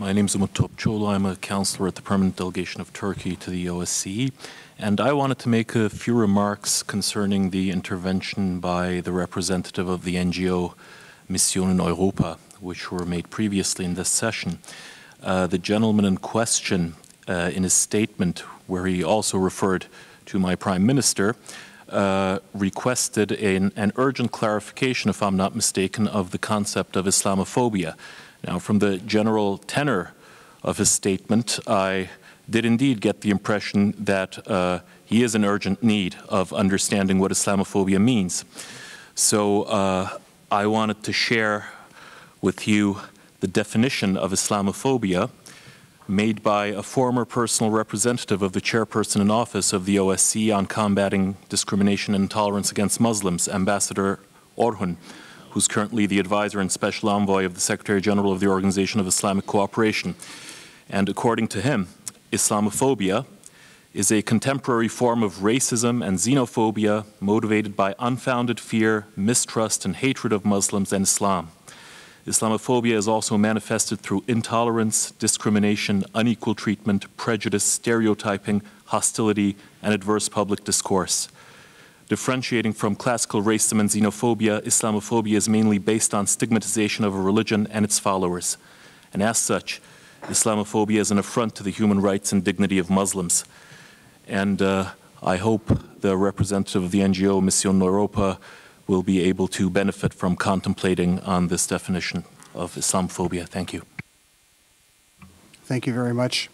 My name is Umut Topçuoğlu. I'm a counselor at the permanent delegation of Turkey to the OSCE. And I wanted to make a few remarks concerning the intervention by the representative of the NGO Mission in Europa, which were made previously in this session. Uh, the gentleman in question, uh, in his statement, where he also referred to my prime minister, uh, requested an, an, urgent clarification, if I'm not mistaken, of the concept of Islamophobia. Now, from the general tenor of his statement, I did indeed get the impression that uh, he is in urgent need of understanding what Islamophobia means. So uh, I wanted to share with you the definition of Islamophobia made by a former personal representative of the chairperson in office of the OSCE on combating discrimination and intolerance against Muslims, Ambassador Orhun, who's currently the advisor and special envoy of the Secretary General of the Organization of Islamic Cooperation. And according to him, Islamophobia is a contemporary form of racism and xenophobia motivated by unfounded fear, mistrust, and hatred of Muslims and Islam. Islamophobia is also manifested through intolerance, discrimination, unequal treatment, prejudice, stereotyping, hostility, and adverse public discourse. Differentiating from classical racism and xenophobia, Islamophobia is mainly based on stigmatization of a religion and its followers. And as such, Islamophobia is an affront to the human rights and dignity of Muslims. And uh, I hope the representative of the NGO Mission Europa will be able to benefit from contemplating on this definition of Islamophobia. Thank you. Thank you very much.